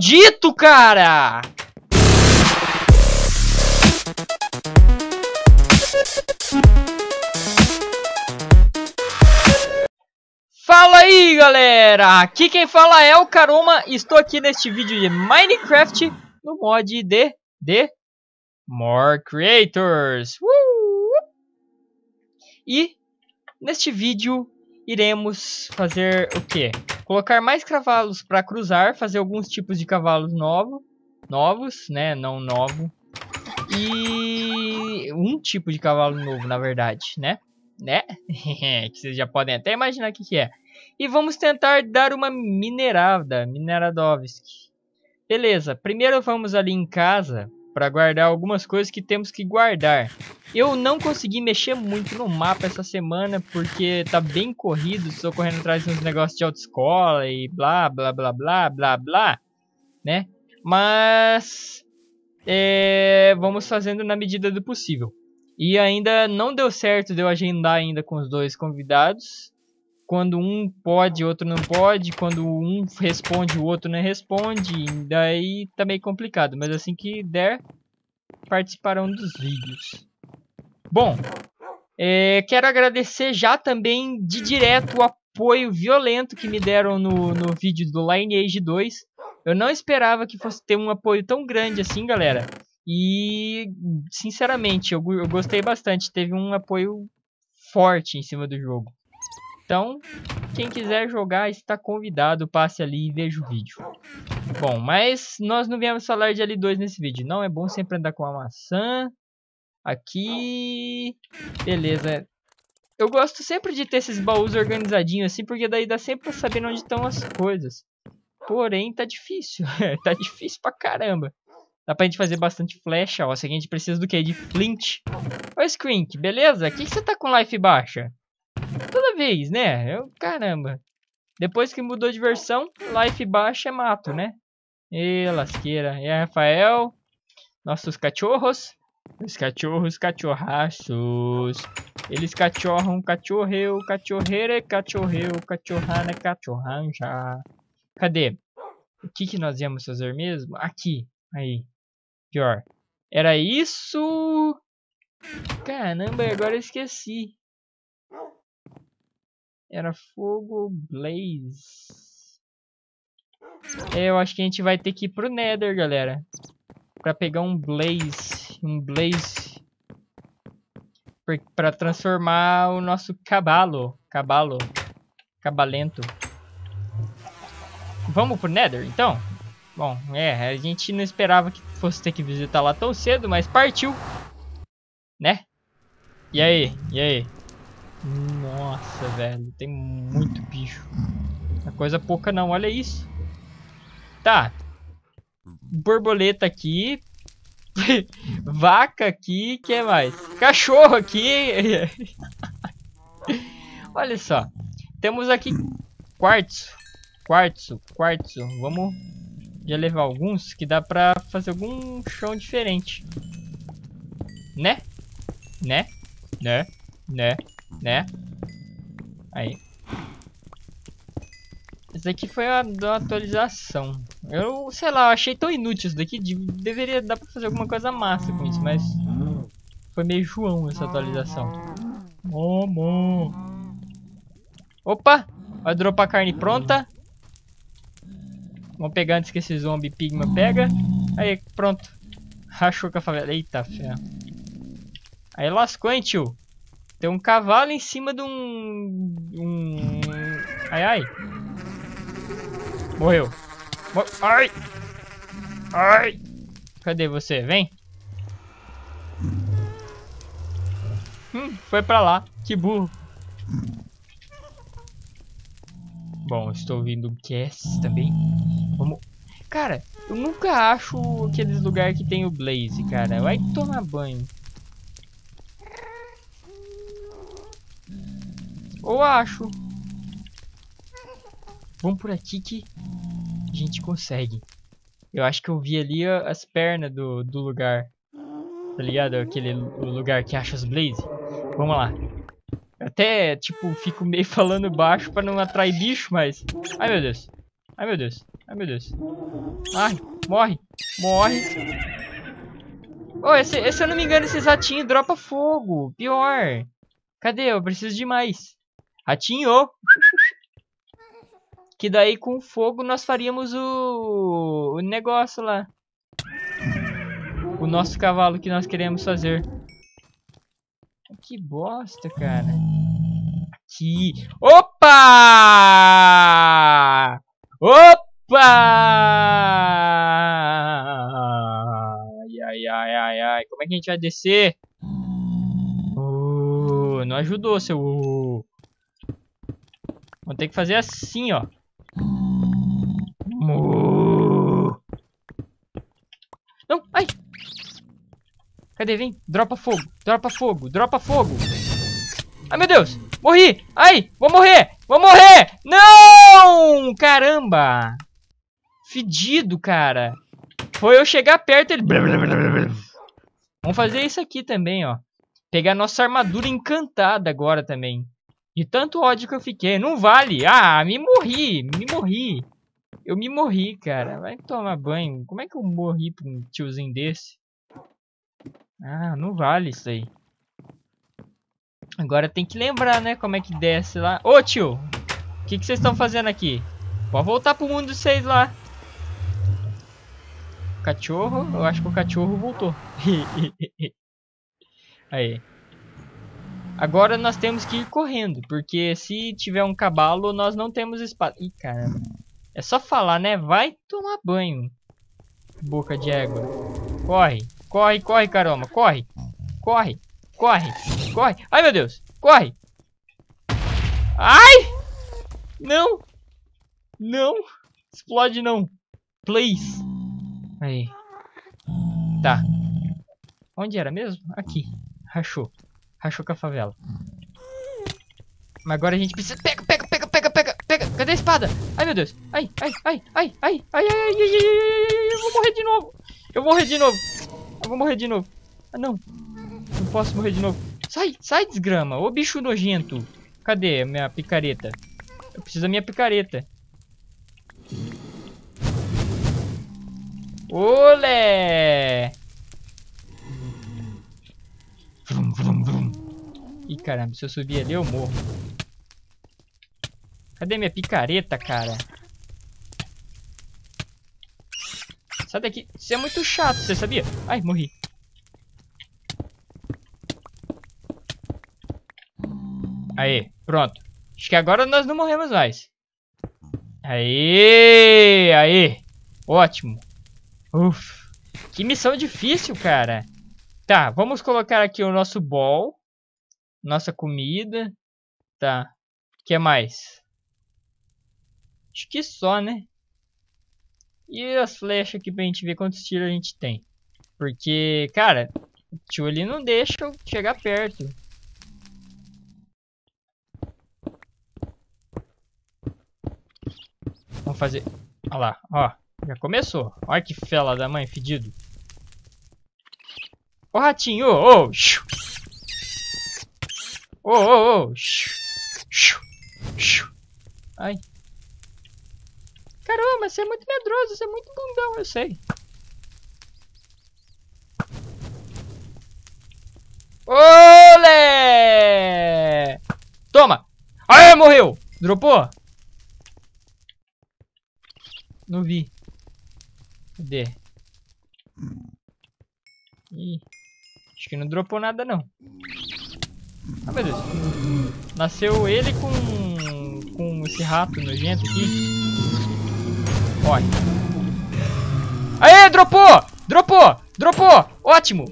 maldito, cara! Fala aí, galera! Aqui quem fala é o Karoma. Estou aqui neste vídeo de Minecraft no mod de, de More Creators. Uh! E neste vídeo iremos fazer o que? Colocar mais cavalos para cruzar, fazer alguns tipos de cavalos novos, novos, né? Não novo. E um tipo de cavalo novo, na verdade, né? Né? que vocês já podem até imaginar o que, que é. E vamos tentar dar uma minerada, Mineradovski. Beleza, primeiro vamos ali em casa para guardar algumas coisas que temos que guardar. Eu não consegui mexer muito no mapa essa semana porque tá bem corrido, estou correndo atrás de uns negócios de autoescola e blá blá blá blá blá blá, né? Mas é, vamos fazendo na medida do possível. E ainda não deu certo de eu agendar ainda com os dois convidados. Quando um pode, outro não pode. Quando um responde, o outro não responde. Daí tá meio complicado. Mas assim que der, participarão dos vídeos. Bom, é, quero agradecer já também de direto o apoio violento que me deram no, no vídeo do Lineage 2. Eu não esperava que fosse ter um apoio tão grande assim, galera. E, sinceramente, eu, eu gostei bastante. Teve um apoio forte em cima do jogo. Então, quem quiser jogar está convidado, passe ali e veja o vídeo. Bom, mas nós não viemos falar de L2 nesse vídeo. Não é bom sempre andar com a maçã. Aqui... Beleza. Eu gosto sempre de ter esses baús organizadinhos assim, porque daí dá sempre pra saber onde estão as coisas. Porém, tá difícil. tá difícil pra caramba. Dá pra gente fazer bastante flecha, ó. Se a gente precisa do que? De flint. Ô, Skrink, beleza? O que você tá com life baixa? Toda vez, né? Eu, caramba. Depois que mudou de versão, life baixa é mato, né? E lasqueira. E aí, Rafael. Nossos cachorros. Os cachorros, cachorraços. Eles cachorram, cachorreu, cachorreira, cachorreu, cachorrana, cachorranja. Cadê? O que, que nós íamos fazer mesmo? Aqui. Aí. Pior. Era isso. Caramba, agora eu esqueci. Era fogo blaze. É, eu acho que a gente vai ter que ir pro nether, galera. Pra pegar um blaze. Um blaze. Pra transformar o nosso cabalo. Cabalo. Cabalento. Vamos pro nether, então? Bom, é, a gente não esperava que fosse ter que visitar lá tão cedo, mas partiu. Né? E aí? E aí? Nossa, velho, tem muito bicho. A coisa pouca não, olha isso. Tá. Borboleta aqui. Vaca aqui, que mais? Cachorro aqui. olha só. Temos aqui quartzo. Quartzo, quartzo. Vamos já levar alguns que dá pra fazer algum chão diferente. Né? Né? Né? Né? Né? Aí. Esse daqui foi a da atualização. Eu, sei lá, achei tão inútil isso daqui. De, deveria dar pra fazer alguma coisa massa com isso, mas... Foi meio João essa atualização. Momo. Opa! Vai dropar carne pronta. Vamos pegar antes que esse zombie pigma pega. Aí, pronto. Rachou com a favela. Eita, fé. Aí lascou, hein, tio. Tem um cavalo em cima de um... um... Ai, ai. Morreu. Mor ai! Ai! Cadê você? Vem. Hum, foi pra lá. Que burro. Bom, estou ouvindo cast também. Vamos... Cara, eu nunca acho aqueles lugares que tem o Blaze, cara. Vai tomar banho. Ou acho. Vamos por aqui que a gente consegue. Eu acho que eu vi ali as pernas do, do lugar. Tá ligado? Aquele lugar que acha os blaze. Vamos lá. Até, tipo, fico meio falando baixo pra não atrair bicho, mas... Ai, meu Deus. Ai, meu Deus. Ai, meu Deus. Ai, morre. Morre. Oh, esse, se eu não me engano, esses ratinhos dropa fogo. Pior. Cadê? Eu preciso de mais. Ratinho. Que daí com fogo nós faríamos o, o negócio lá. O nosso cavalo que nós queremos fazer. Que bosta, cara. Aqui. Opa! Opa! Ai, ai, ai, ai, ai. Como é que a gente vai descer? Uh, não ajudou, seu... Vou ter que fazer assim, ó. Não, ai! Cadê? Vem, dropa fogo, dropa fogo, dropa fogo. Ai, meu Deus, morri! Ai, vou morrer, vou morrer! Não! Caramba! Fedido, cara. Foi eu chegar perto, ele... Vamos fazer isso aqui também, ó. Pegar nossa armadura encantada agora também. De tanto ódio que eu fiquei. Não vale. Ah, me morri. Me morri. Eu me morri, cara. Vai tomar banho. Como é que eu morri pra um tiozinho desse? Ah, não vale isso aí. Agora tem que lembrar, né? Como é que desce lá. Ô, tio! O que, que vocês estão fazendo aqui? Pode voltar pro mundo de vocês lá. Cachorro? Eu acho que o cachorro voltou. aí. Agora nós temos que ir correndo, porque se tiver um cavalo, nós não temos espada. Ih, caramba. É só falar, né? Vai tomar banho. Boca de égua. Corre, corre, corre, caramba. Corre, corre, corre, corre. Ai, meu Deus. Corre. Ai! Não. Não. Explode não. Please. Aí. Tá. Onde era mesmo? Aqui. Rachou. Rachou com a favela. Mas agora a gente precisa... Pega, pega, pega, pega, pega, pega. Cadê a espada? Ai, meu Deus. Ai, ai, ai, ai, ai, ai, ai, ai, ai, ai, ai, ai, eu vou morrer de novo. Eu vou morrer de novo. Eu vou morrer de novo. Ah, não. Não posso morrer de novo. Sai, sai, desgrama. Ô, bicho nojento. Cadê a minha picareta? Eu preciso da minha picareta. Olé! Vrum, caramba, se eu subir ali eu morro. Cadê minha picareta, cara? Sai daqui. Você é muito chato, você sabia? Ai, morri. Aí, pronto. Acho que agora nós não morremos mais. Aí, aí. Ótimo. Uf. Que missão difícil, cara. Tá, vamos colocar aqui o nosso bol. Nossa comida. Tá. O que mais? Acho que só, né? E as flechas aqui pra gente ver quantos tiros a gente tem. Porque, cara, o tio ali não deixa eu chegar perto. Vamos fazer... Olha lá, ó. Já começou. Olha que fela da mãe, fedido. Ô ratinho, ô, ô. Ô, ô, ô. Ai. Caramba, você é muito medroso, você é muito bundão, eu sei. Olé! Toma! Aê, morreu! Dropou? Não vi. Cadê? Ih. Acho que não dropou nada, não. Ah, Deus. Nasceu ele com, com esse rato nojento aqui. Olha. Aê, dropou! Dropou! Dropou! Ótimo!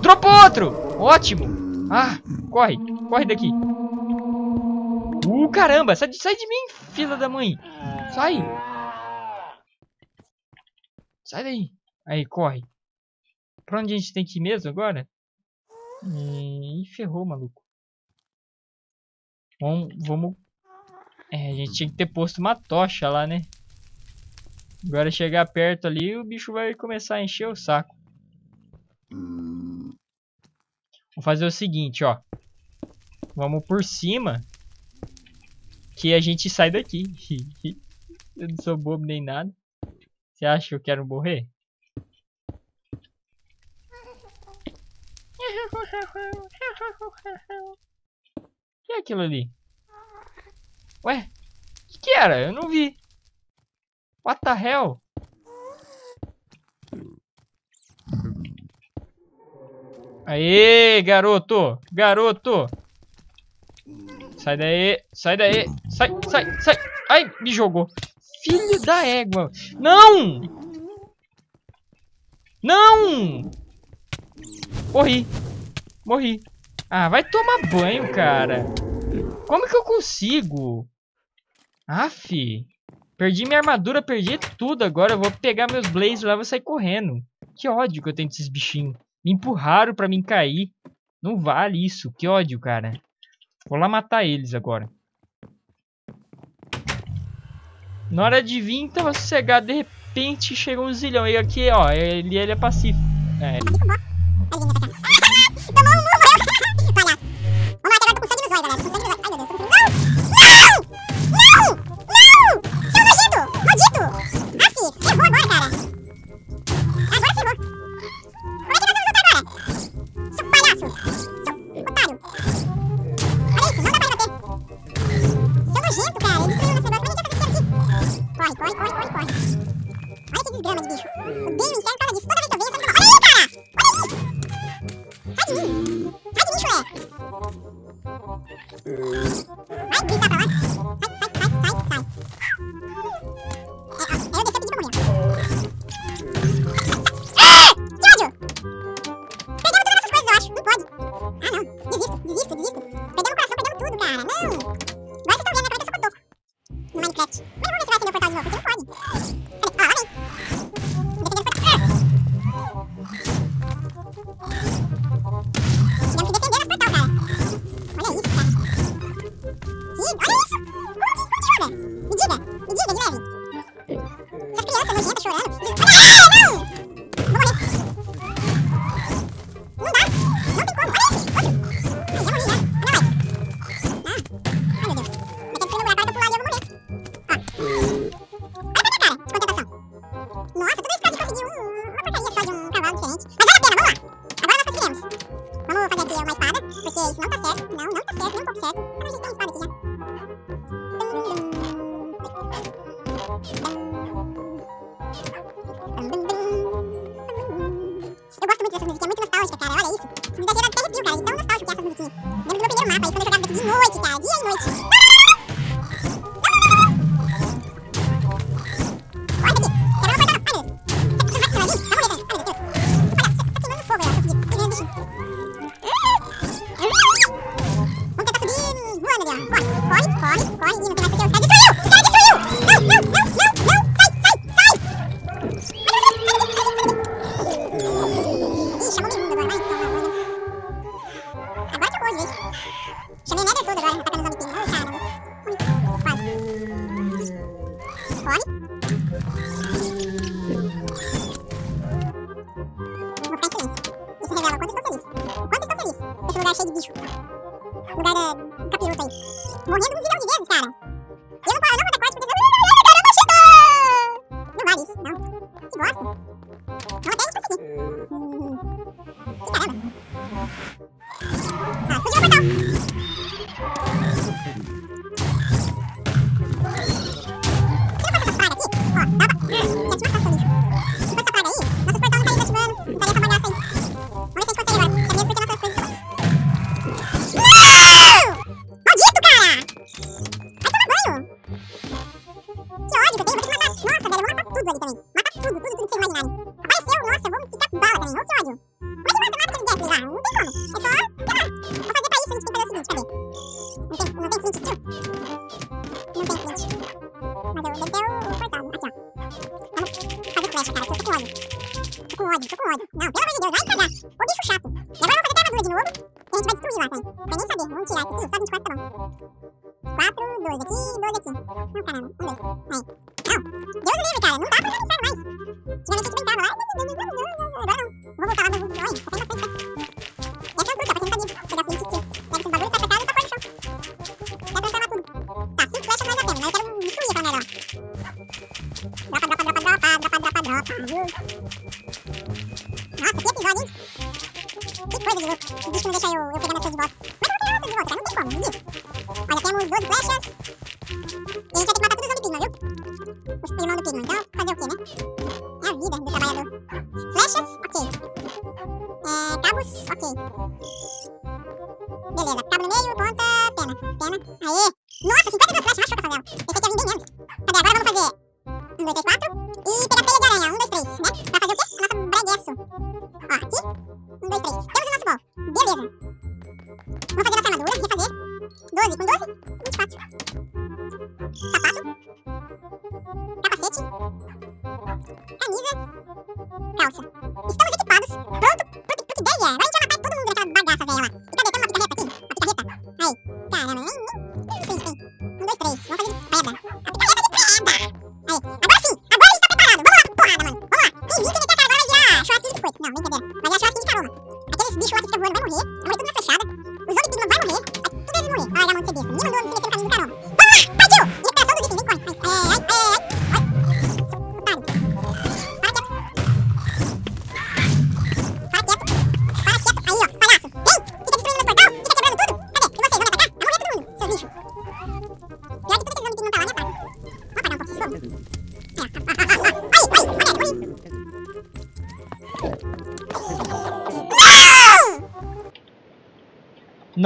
Dropou outro! Ótimo! Ah, corre! Corre daqui! Uh, caramba! Sai de, sai de mim, filha da mãe! Sai! Sai daí! Aí, corre! Pra onde a gente tem que ir mesmo agora? Ih, ferrou, maluco. Vamos, vamos... É, a gente tinha que ter posto uma tocha lá, né? Agora chegar perto ali, o bicho vai começar a encher o saco. Vamos fazer o seguinte, ó. Vamos por cima. Que a gente sai daqui. Eu não sou bobo nem nada. Você acha que eu quero morrer? Que é aquilo ali? Ué? O que, que era? Eu não vi. What the hell? Aê, garoto! Garoto! Sai daí, sai daí, sai, sai, sai! Ai, me jogou! Filho da égua! Não! Não! Morri! Morri! Ah, vai tomar banho, cara! Como que eu consigo? Aff! Perdi minha armadura, perdi tudo agora. Eu vou pegar meus blazers lá e vou sair correndo. Que ódio que eu tenho desses bichinhos. Me empurraram pra mim cair. Não vale isso. Que ódio, cara. Vou lá matar eles agora. Na hora de vir, tava sossegado. De repente, chegou um zilhão. E aqui, ó, ele, ele é pacífico. É. Дезифт, дезифт, дезифт. porque isso não tá certo. Não, não tá certo, não tá certo. Então a gente Agora que eu vou, gente. Chamei merda toda agora, tá nos amiguinhos. Ai, cara. Quase. Fone. Vou ficar em silêncio. Isso revela quanto estou feliz. Quanto estou feliz. Esse lugar é cheio de bicho. Lugar é capiroto aí. Morrendo um zilhão de vezes, cara.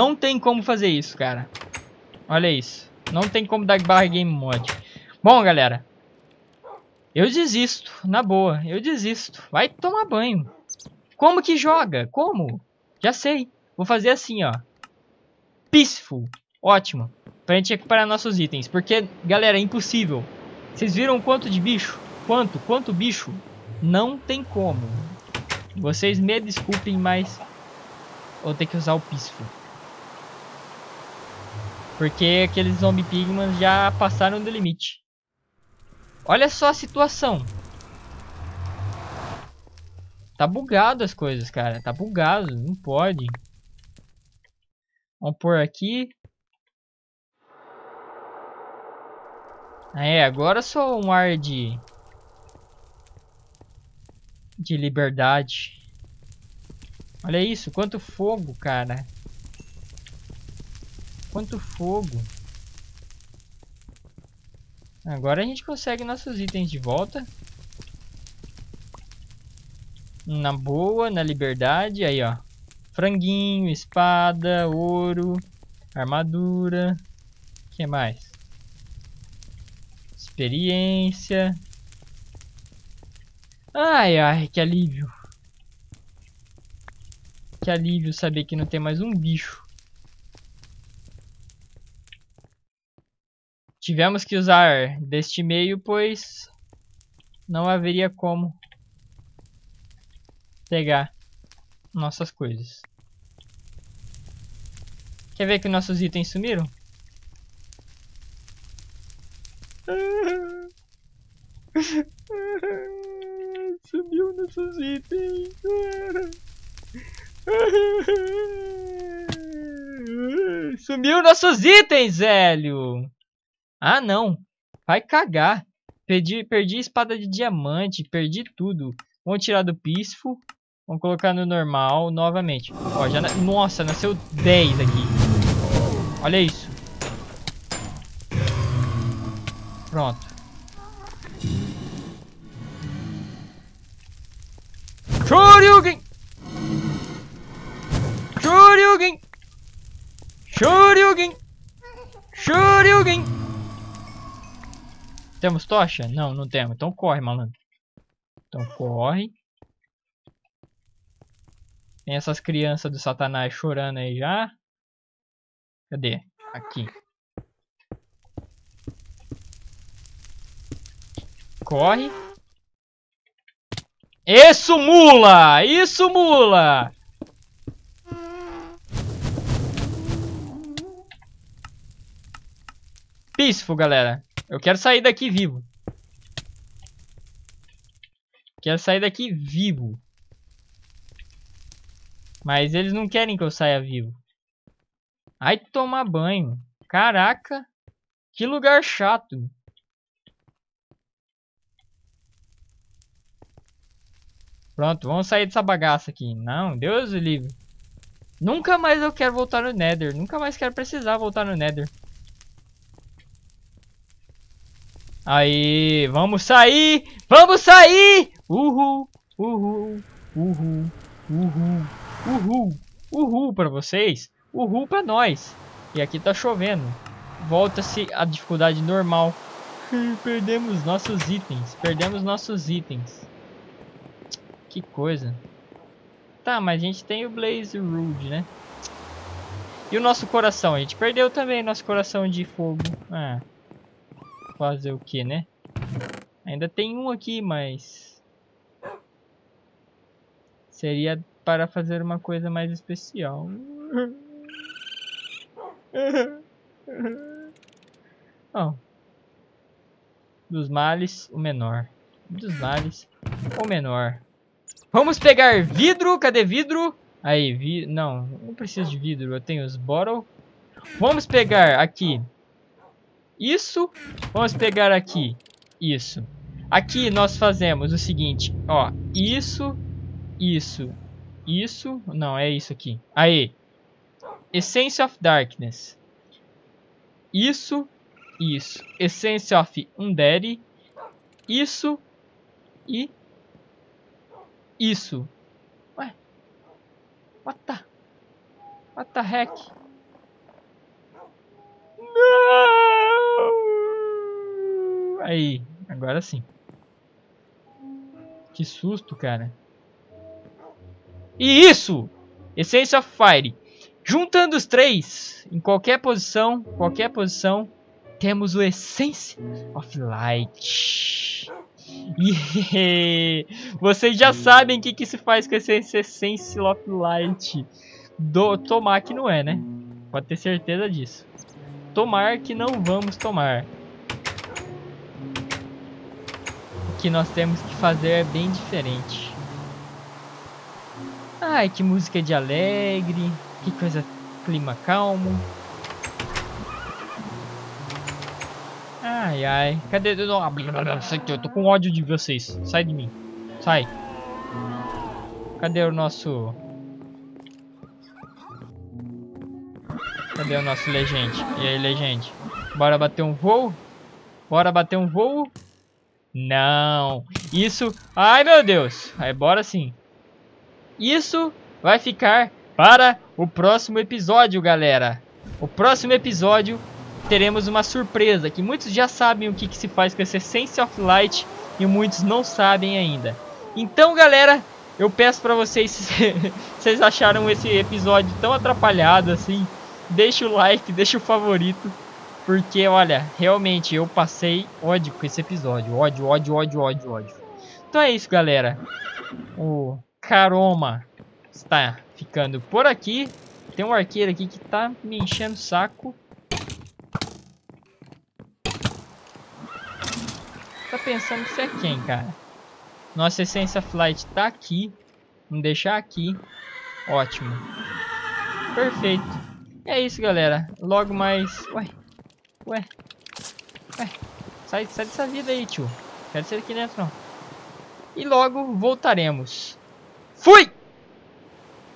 Não tem como fazer isso, cara. Olha isso. Não tem como dar barra game mod. Bom, galera. Eu desisto. Na boa. Eu desisto. Vai tomar banho. Como que joga? Como? Já sei. Vou fazer assim, ó. Peaceful. Ótimo. Pra gente recuperar nossos itens. Porque, galera, é impossível. Vocês viram quanto de bicho? Quanto? Quanto bicho? Não tem como. Vocês me desculpem, mas... Vou ter que usar o Peaceful. Porque aqueles zombie pigmans já passaram do limite. Olha só a situação. Tá bugado as coisas, cara. Tá bugado. Não pode. Vamos pôr aqui. É, agora sou um ar de... De liberdade. Olha isso, quanto fogo, cara. Quanto fogo. Agora a gente consegue nossos itens de volta. Na boa, na liberdade. Aí, ó. Franguinho, espada, ouro, armadura. O que mais? Experiência. Ai, ai, que alívio. Que alívio saber que não tem mais um bicho. Tivemos que usar deste meio, pois não haveria como pegar nossas coisas. Quer ver que nossos itens sumiram? Sumiu nossos itens. Sumiu nossos itens, velho. Ah, não. Vai cagar. Perdi, perdi espada de diamante. Perdi tudo. Vamos tirar do Peaceful. Vamos colocar no normal novamente. Ó, já na... Nossa, nasceu 10 aqui. Olha isso. Pronto. Shoryugen! Shoryugen! Shoryugen! Shoryugen! Temos tocha? Não, não temos. Então corre, malandro. Então corre. Tem essas crianças do satanás chorando aí já. Cadê? Aqui. Corre. Isso, mula! Isso, mula! Peaceful, galera. Eu quero sair daqui vivo. Quero sair daqui vivo. Mas eles não querem que eu saia vivo. Ai, tomar banho. Caraca. Que lugar chato. Pronto, vamos sair dessa bagaça aqui. Não, Deus o livre. Nunca mais eu quero voltar no Nether. Nunca mais quero precisar voltar no Nether. Aí, vamos sair! Vamos sair! Uhul! Uhul! Uhul! Uhul! Uhul! Uhul pra vocês! Uhul pra nós! E aqui tá chovendo. Volta-se a dificuldade normal. Perdemos nossos itens. Perdemos nossos itens. Que coisa. Tá, mas a gente tem o Blaze Rude, né? E o nosso coração? A gente perdeu também nosso coração de fogo. Ah. Fazer o que, né? Ainda tem um aqui, mas... Seria para fazer uma coisa mais especial. oh. Dos males, o menor. Dos males, o menor. Vamos pegar vidro. Cadê vidro? Aí, vi... não, não preciso de vidro. Eu tenho os bottle. Vamos pegar aqui isso. Vamos pegar aqui isso. Aqui nós fazemos o seguinte, ó. Isso, isso, isso. Não, é isso aqui. Aí. Essence of Darkness. Isso, isso. Essence of Undead. Isso e isso. Ué. What the? What the heck? Aí, agora sim. Que susto, cara. E isso! Essence of Fire. Juntando os três, em qualquer posição, qualquer posição, temos o Essence of Light. E vocês já sabem o que, que se faz com esse Essence of Light. Do, tomar que não é, né? Pode ter certeza disso. Tomar que não vamos tomar. Que nós temos que fazer é bem diferente. Ai, que música de alegre. Que coisa, clima calmo. Ai, ai. Cadê? Eu tô com ódio de vocês. Sai de mim. Sai. Cadê o nosso... Cadê o nosso legende? E aí, legende? Bora bater um voo? Bora bater um voo? Não. Isso... Ai, meu Deus. Aí, bora sim. Isso vai ficar para o próximo episódio, galera. O próximo episódio teremos uma surpresa que muitos já sabem o que, que se faz com esse Essence of Light e muitos não sabem ainda. Então, galera, eu peço para vocês, se vocês acharam esse episódio tão atrapalhado assim, deixa o like, deixa o favorito, porque olha, realmente eu passei ódio com esse episódio, ódio, ódio, ódio, ódio, ódio. Então é isso, galera. O Caroma está ficando por aqui. Tem um arqueiro aqui que tá me enchendo o saco. Tá pensando que você é quem, cara? Nossa essência flight tá aqui. Vamos deixar aqui. Ótimo. Perfeito. É isso, galera. Logo mais... Ué. Ué. Ué. Sai, sai dessa vida aí, tio. Quero ser aqui dentro, não. E logo voltaremos. Fui!